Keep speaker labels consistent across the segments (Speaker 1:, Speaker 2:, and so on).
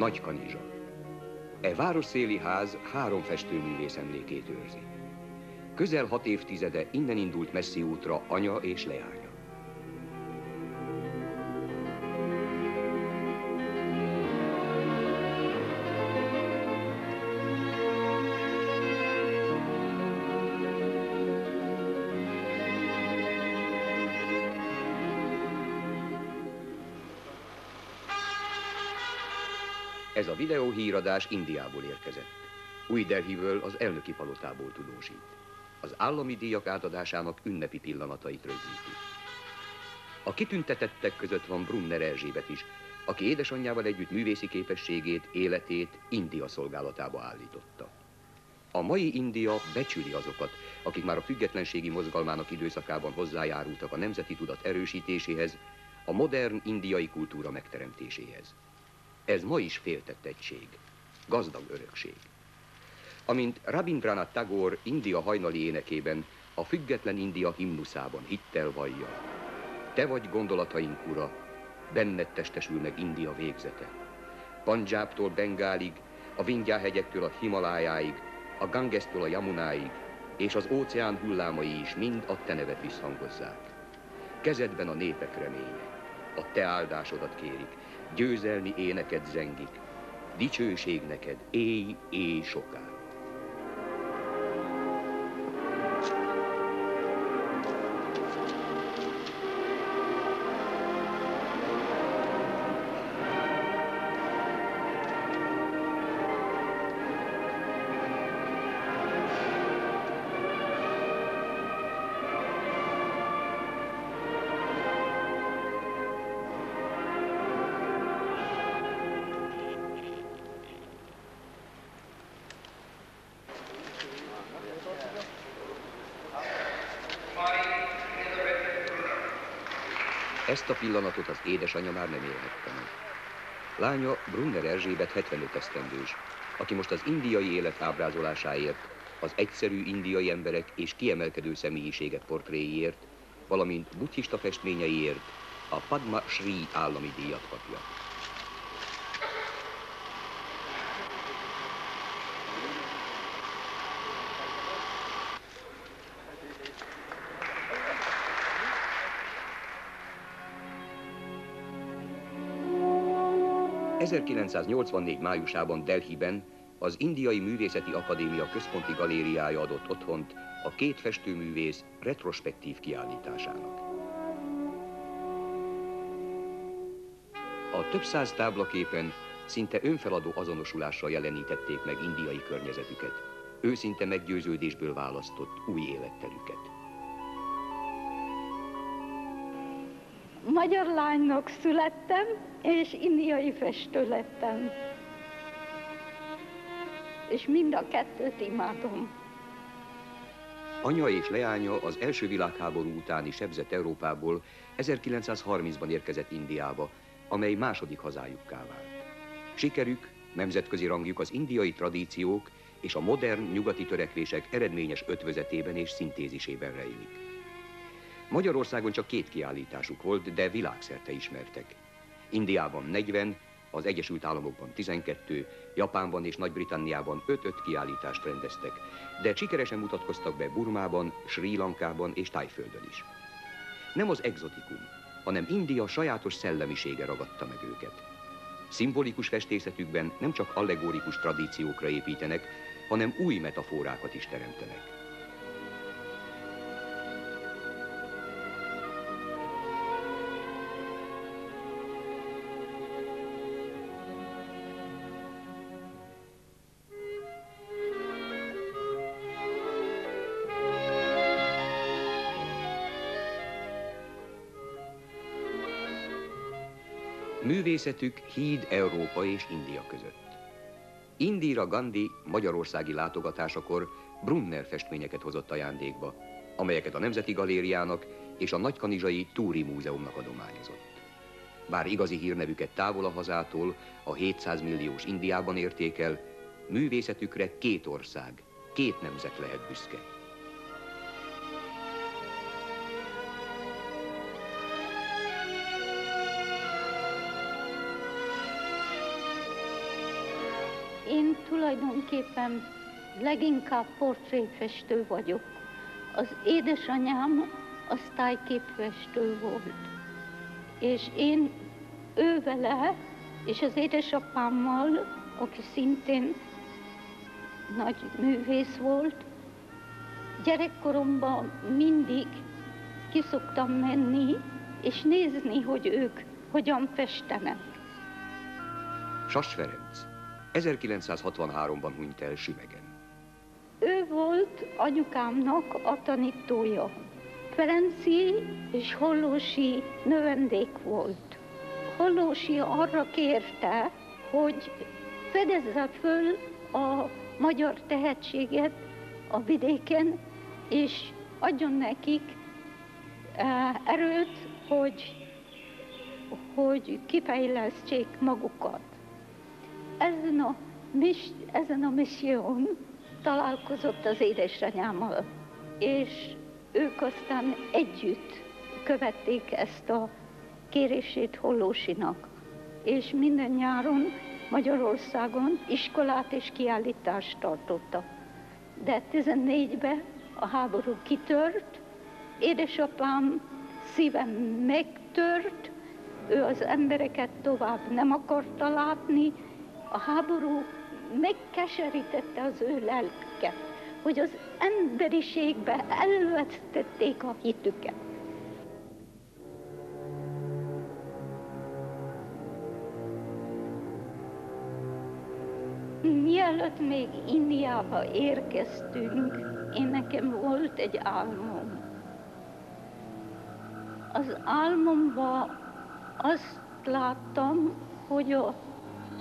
Speaker 1: Nagy Kanizsa. E városszéli ház három festőművész emlékét őrzi. Közel hat évtizede innen indult messzi útra anya és leánya. Ez a videóhíradás Indiából érkezett. Új Delhiből az elnöki palotából tudósít. Az állami díjak átadásának ünnepi pillanatait rögzíti. A kitüntetettek között van Brunner Erzsébet is, aki édesanyjával együtt művészi képességét, életét India szolgálatába állította. A mai India becsüli azokat, akik már a függetlenségi mozgalmának időszakában hozzájárultak a nemzeti tudat erősítéséhez, a modern indiai kultúra megteremtéséhez. Ez ma is féltett egység, gazdag örökség. Amint Rabindranath Tagore India hajnali énekében a független India himnuszában hittel vallja. Te vagy gondolataink ura, benned testesül India végzete. Panjábtól Bengálig, a Vindjá-hegyektől a Himalájáig, a Gangesztől a Jamunáig, és az óceán hullámai is mind a te nevet visszhangozzák. Kezedben a népek reménye, a te áldásodat kérik, győzelmi éneket zengik. Dicsőség neked, éj, éj soká. Ezt a pillanatot az édesanyja már nem élhette meg. Lánya Brunner Erzsébet 75 esztendős, aki most az indiai élet ábrázolásáért, az egyszerű indiai emberek és kiemelkedő személyiségek portréiért, valamint buddhista festményeiért a Padma Shri állami díjat kapja. 1984 májusában Delhiben az Indiai Művészeti Akadémia központi galériája adott otthont a két festőművész retrospektív kiállításának. A több száz táblaképen szinte önfeladó azonosulással jelenítették meg indiai környezetüket, őszinte meggyőződésből választott új életterüket.
Speaker 2: Magyar lánynak születtem, és indiai festő lettem. És mind a kettőt imádom.
Speaker 1: Anya és leánya az első világháború utáni sebzett Európából 1930-ban érkezett Indiába, amely második hazájukká vált. Sikerük, nemzetközi rangjuk az indiai tradíciók és a modern nyugati törekvések eredményes ötvözetében és szintézisében rejlik. Magyarországon csak két kiállításuk volt, de világszerte ismertek. Indiában 40, az Egyesült Államokban 12, Japánban és Nagy-Britanniában 5-5 kiállítást rendeztek, de sikeresen mutatkoztak be Burmában, Sri Lankában és Tájföldön is. Nem az exotikum, hanem India sajátos szellemisége ragadta meg őket. Szimbolikus festészetükben nem csak allegórikus tradíciókra építenek, hanem új metaforákat is teremtenek. Művészetük híd Európa és India között. Indira Gandhi magyarországi látogatásakor Brunner festményeket hozott ajándékba, amelyeket a Nemzeti Galériának és a Nagykanizsai Túri Múzeumnak adományozott. Bár igazi hírnevüket távol a hazától, a 700 milliós Indiában értékel, művészetükre két ország, két nemzet lehet büszke.
Speaker 2: Tulajdonképpen leginkább portréfestő vagyok. Az édesanyám az tájképfestő volt. És én ő és az édesapámmal, aki szintén nagy művész volt, gyerekkoromban mindig kiszoktam menni, és nézni, hogy ők hogyan festenek.
Speaker 1: Sas Ferenc, 1963-ban hunyt el Sümegen.
Speaker 2: Ő volt anyukámnak a tanítója. Ferenci és Hollósi növendék volt. Hollósi arra kérte, hogy fedezze föl a magyar tehetséget a vidéken, és adjon nekik eh, erőt, hogy, hogy kifejlesztsék magukat. Ezen a, ezen a misszión találkozott az édesanyámmal, és ők aztán együtt követték ezt a kérését Hollósinak, és minden nyáron Magyarországon iskolát és kiállítást tartottak. De 14-ben a háború kitört, édesapám szívem megtört, ő az embereket tovább nem akarta látni, a háború megkeserítette az ő lelküket, hogy az emberiségbe elvesztették a hitüket. Mielőtt még Indiába érkeztünk, én nekem volt egy álmom. Az álmomban azt láttam, hogy a,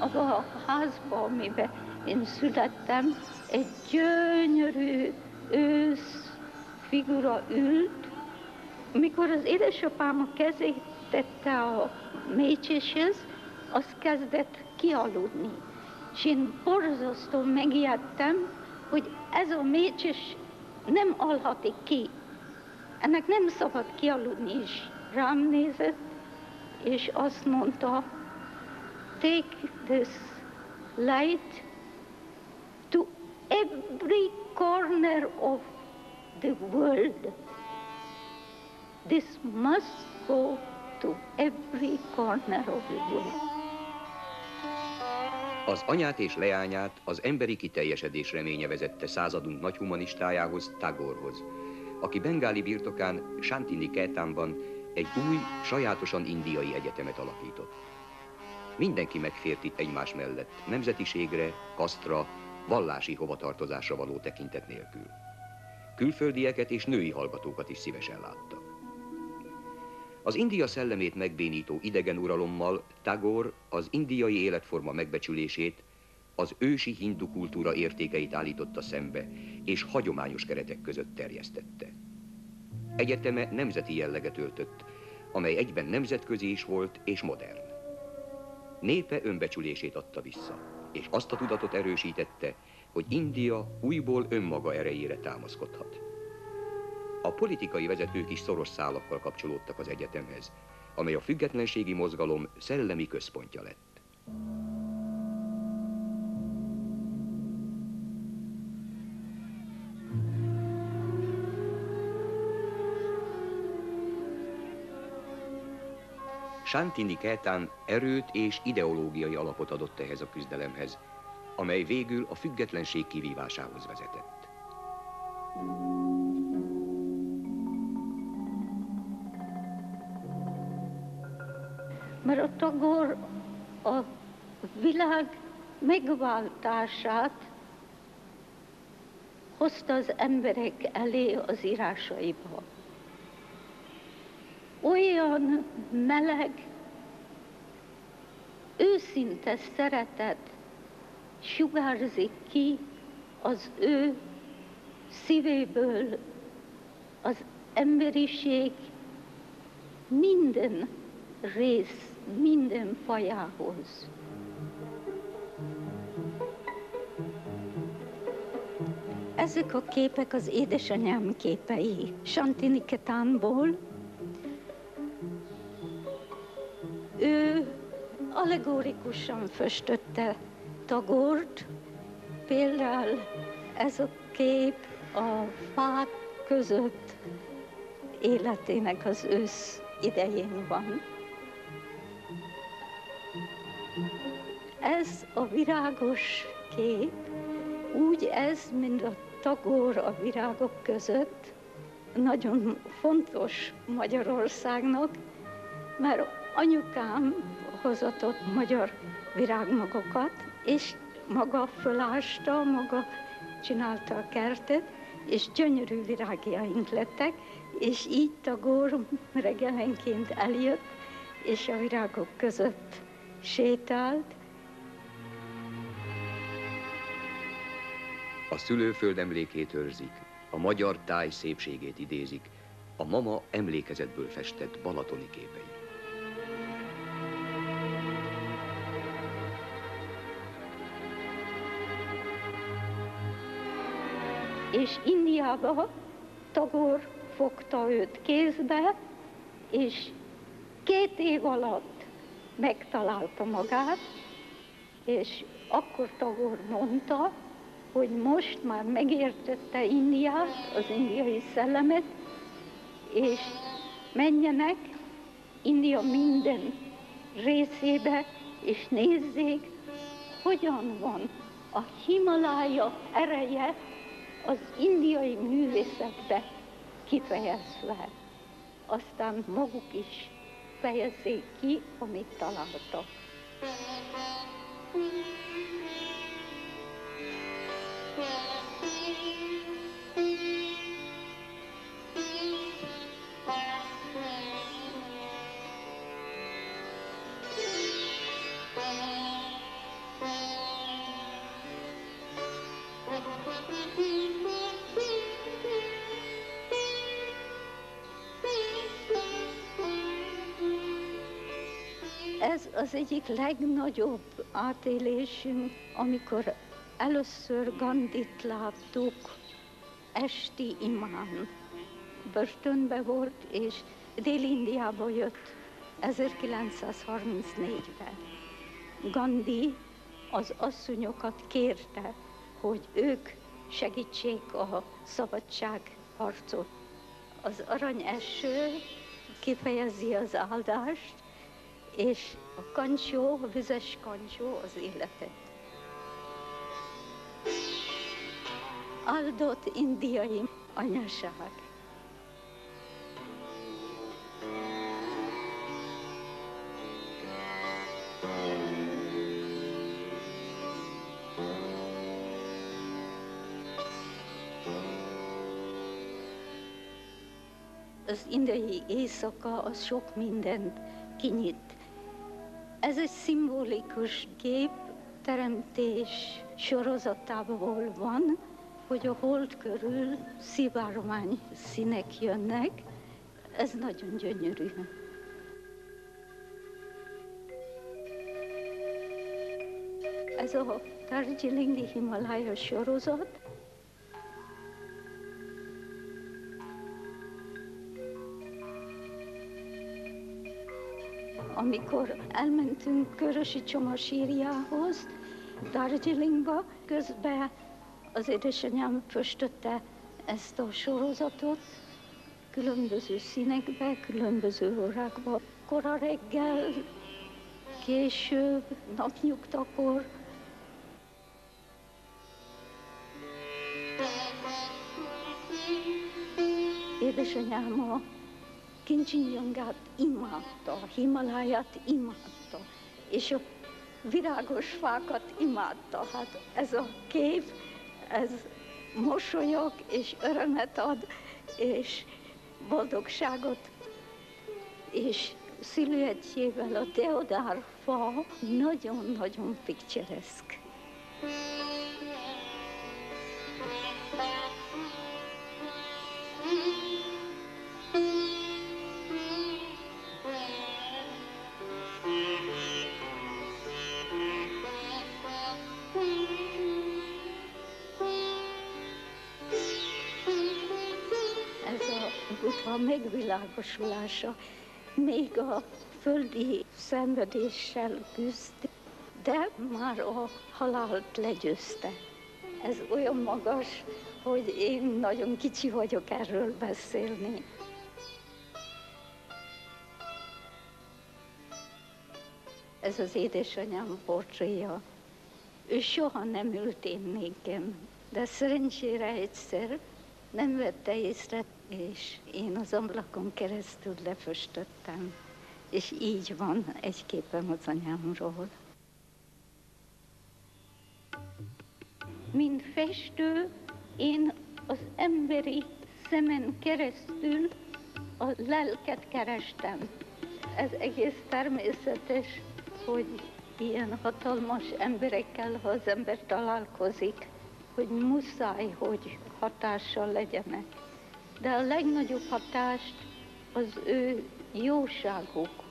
Speaker 2: a házban, amiben én születtem, egy gyönyörű ősz figura ült, mikor az édesapám a kezét tette a mécséshez, az kezdett kialudni. És én borzasztó megijedtem, hogy ez a mécses nem alhatik ki. Ennek nem szabad kialudni, és rám nézett, és azt mondta, take this light to every corner of the world. This must go to every corner of the world.
Speaker 1: Az anyát és leányát az emberi kiteljesedés reménye vezette századunk nagy humanistájához, Tagorhoz, aki bengáli birtokán Santini Ketánban egy új, sajátosan indiai egyetemet alapított. Mindenki megfért itt egymás mellett, nemzetiségre, kasztra, vallási hovatartozásra való tekintet nélkül. Külföldieket és női hallgatókat is szívesen láttak. Az India szellemét megbénító idegen uralommal Tagore az indiai életforma megbecsülését, az ősi hindu kultúra értékeit állította szembe, és hagyományos keretek között terjesztette. Egyeteme nemzeti jelleget öltött, amely egyben nemzetközi is volt és modern. Népe önbecsülését adta vissza, és azt a tudatot erősítette, hogy India újból önmaga erejére támaszkodhat. A politikai vezetők is szoros szálakkal kapcsolódtak az egyetemhez, amely a függetlenségi mozgalom szellemi központja lett. Santini Ketán erőt és ideológiai alapot adott ehhez a küzdelemhez, amely végül a függetlenség kivívásához vezetett.
Speaker 2: Mert a tagor a világ megváltását hozta az emberek elé az írásaiba olyan meleg, őszinte szeretet sugárzik ki az ő szívéből az emberiség minden rész, minden fajához. Ezek a képek az édesanyám képei, Santiniketánból, ő allegórikusan föstötte tagort. Például ez a kép a fák között életének az ősz idején van. Ez a virágos kép, úgy ez, mint a tagor a virágok között, nagyon fontos Magyarországnak, mert anyukám hozatott magyar virágmagokat, és maga fölásta, maga csinálta a kertet, és gyönyörű virágjaink lettek, és így tagor reggelenként eljött, és a virágok között sétált.
Speaker 1: A szülőföld emlékét őrzik, a magyar táj szépségét idézik, a mama emlékezetből festett balatoni képei.
Speaker 2: És Indiába Tagor fogta őt kézbe, és két év alatt megtalálta magát, és akkor Tagor mondta, hogy most már megértette Indiát, az indiai szellemet, és menjenek India minden részébe, és nézzék, hogyan van a Himalája ereje az indiai művészetbe kifejezve. Aztán maguk is fejezzék ki, amit találtak. Ez az egyik legnagyobb átélésünk, amikor először Gandit láttuk esti imán. Börtönbe volt, és Dél-Indiába jött 1934-ben. Gandhi az asszonyokat kérte, hogy ők segítsék a szabadságharcot. Az arany eső kifejezi az áldást, és a kancsó, a vizes kancsó az életet. Áldott indiai anyaság. Az indiai éjszaka az sok mindent kinyit. Ez egy szimbolikus kép, teremtés sorozatából van, hogy a hold körül szivárvány színek jönnek. Ez nagyon gyönyörű. Ez a Darjeelingi Himalaya sorozat, amikor elmentünk Körösi Csoma sírjához, Darjeelingba, közben az édesanyám föstötte ezt a sorozatot, különböző színekbe, különböző órákba. Kora reggel, később, napnyugtakor. Édesanyám a Kincsinyongát imádta, a Himaláját imádta, és a virágos fákat imádta. Hát ez a kép, ez mosolyog és örömet ad, és boldogságot, és szilüetjével a Teodár fa nagyon-nagyon picturesque. Megvilágosulása még a földi szenvedéssel küzd, de már a halált legyőzte. Ez olyan magas, hogy én nagyon kicsi vagyok erről beszélni. Ez az édesanyám portréja. Ő soha nem ült én nékem, de szerencsére egyszer nem vette észre, és én az ablakon keresztül leföstöttem. És így van egy képem az anyámról. Mint festő, én az emberi szemen keresztül a lelket kerestem. Ez egész természetes, hogy ilyen hatalmas emberekkel, ha az ember találkozik, hogy muszáj, hogy hatással legyenek. De a legnagyobb hatást az ő jóságuk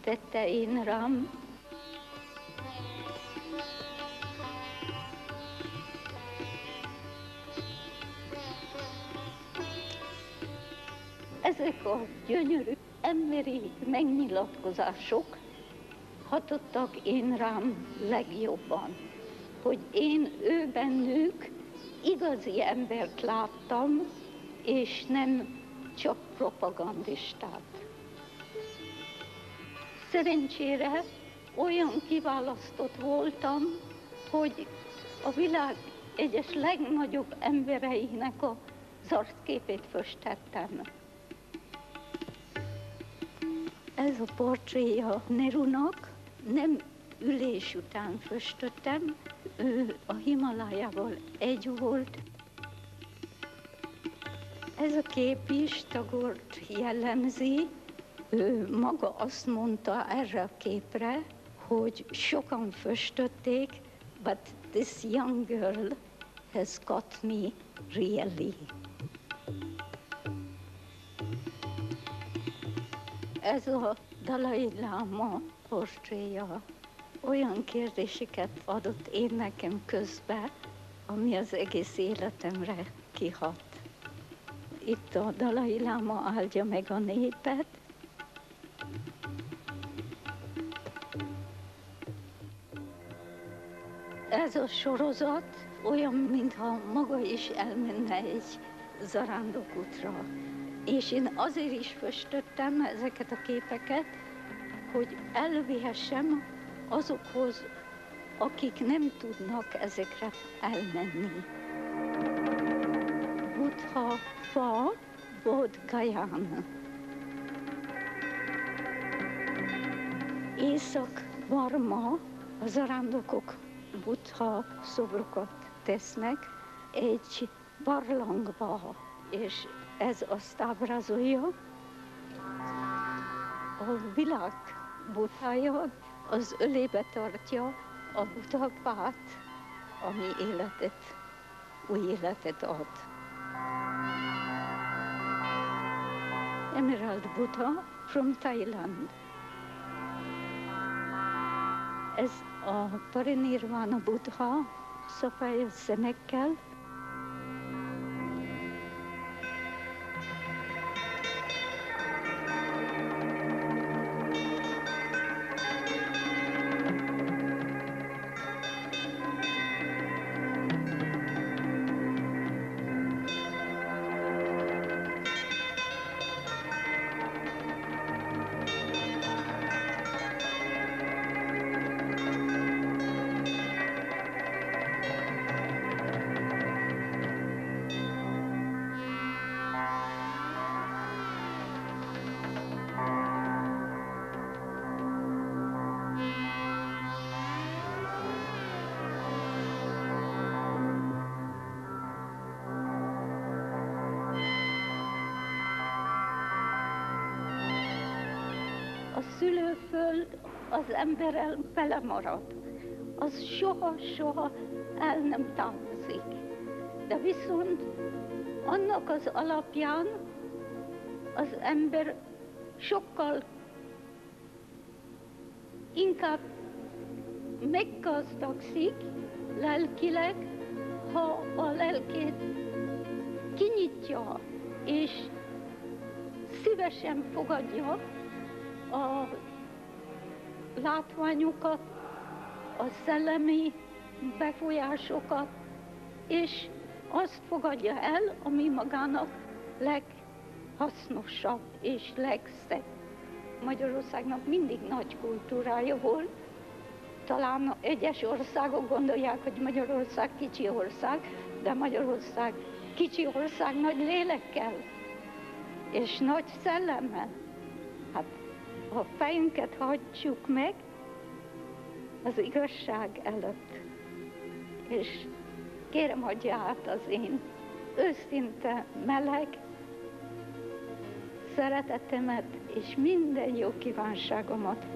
Speaker 2: tette én rám. Ezek a gyönyörű emberi megnyilatkozások hatottak én rám legjobban, hogy én ő bennük igazi embert láttam, és nem csak propagandistát. Szerencsére olyan kiválasztott voltam, hogy a világ egyes legnagyobb embereinek a arcképét föstettem. Ez a portréja Nerunak nem ülés után föstöttem, ő a Himalájával egy volt. Ez a kép is Tagort jellemzi, ő maga azt mondta erre a képre, hogy sokan föstötték, but this young girl has got me really. Ez a Dalai Lama portréja olyan kérdéseket adott én nekem közbe, ami az egész életemre kihat. Itt a Dalai Lama áldja meg a népet, Ez a sorozat olyan, mintha maga is elmenne egy zarándokútra. És én azért is föstöttem ezeket a képeket, hogy elvihessem azokhoz, akik nem tudnak ezekre elmenni. Buddha fa Bodh Gayana. Észak-Barma a zarándokok Buddha szobrokat tesznek egy barlangba, és ez azt ábrázolja, a világ butája az ölébe tartja a buta pát, ami életet, új életet ad. Emerald Buddha from Thailand. Ez a Parinirvana Buddha szapályos szemekkel, az emberrel belemarad. Az soha-soha el nem távozik. De viszont annak az alapján az ember sokkal inkább meggazdagszik lelkileg, ha a lelkét kinyitja, és szívesen fogadja a látványokat, a szellemi befolyásokat, és azt fogadja el, ami magának leghasznosabb és legszebb. Magyarországnak mindig nagy kultúrája volt, talán egyes országok gondolják, hogy Magyarország kicsi ország, de Magyarország kicsi ország nagy lélekkel és nagy szellemmel. Hát a fejünket hagyjuk meg az igazság előtt. És kérem, adja át az én őszinte, meleg szeretetemet és minden jó kívánságomat.